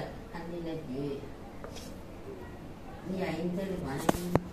的，看见了鱼，你眼睛这里。